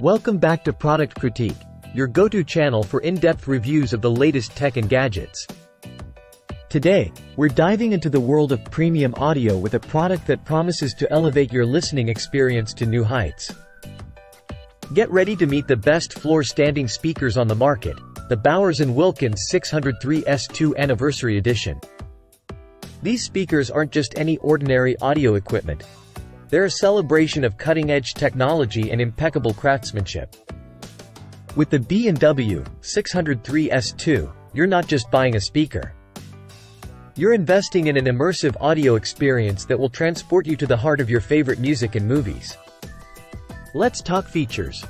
Welcome back to Product Critique, your go-to channel for in-depth reviews of the latest tech and gadgets. Today, we're diving into the world of premium audio with a product that promises to elevate your listening experience to new heights. Get ready to meet the best floor-standing speakers on the market, the Bowers & Wilkins 603S2 Anniversary Edition. These speakers aren't just any ordinary audio equipment, they're a celebration of cutting-edge technology and impeccable craftsmanship. With the B&W 603S2, you're not just buying a speaker. You're investing in an immersive audio experience that will transport you to the heart of your favorite music and movies. Let's talk features.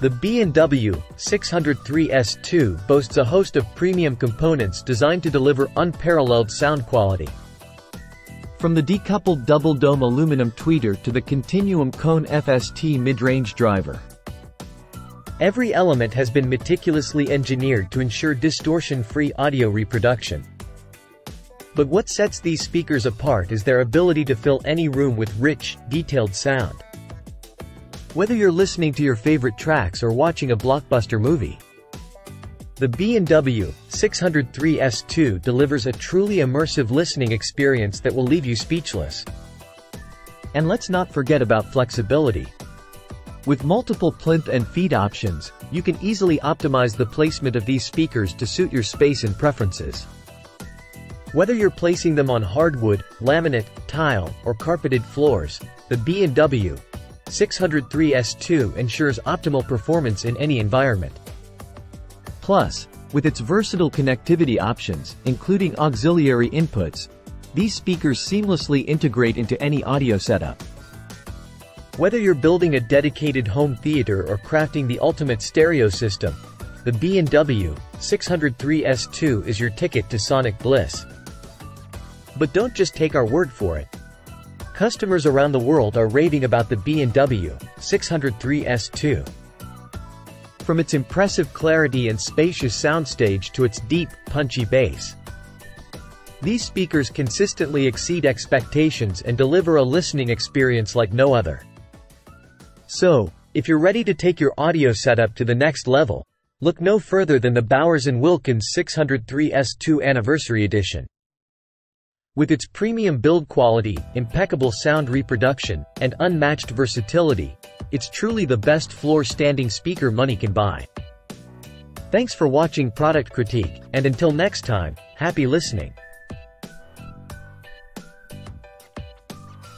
The B&W 603S2 boasts a host of premium components designed to deliver unparalleled sound quality. From the decoupled double-dome aluminum tweeter to the Continuum Cone FST mid-range driver. Every element has been meticulously engineered to ensure distortion-free audio reproduction. But what sets these speakers apart is their ability to fill any room with rich, detailed sound. Whether you're listening to your favorite tracks or watching a blockbuster movie, the B&W 603S2 delivers a truly immersive listening experience that will leave you speechless. And let's not forget about flexibility. With multiple plinth and feed options, you can easily optimize the placement of these speakers to suit your space and preferences. Whether you're placing them on hardwood, laminate, tile, or carpeted floors, the B&W 603S2 ensures optimal performance in any environment. Plus, with its versatile connectivity options, including auxiliary inputs, these speakers seamlessly integrate into any audio setup. Whether you're building a dedicated home theater or crafting the ultimate stereo system, the B&W 603S2 is your ticket to sonic bliss. But don't just take our word for it. Customers around the world are raving about the B&W 603S2. From its impressive clarity and spacious soundstage to its deep, punchy bass. These speakers consistently exceed expectations and deliver a listening experience like no other. So, if you're ready to take your audio setup to the next level, look no further than the Bowers & Wilkins 603S2 Anniversary Edition. With its premium build quality, impeccable sound reproduction, and unmatched versatility, it's truly the best floor-standing speaker money can buy. Thanks for watching Product Critique, and until next time, happy listening.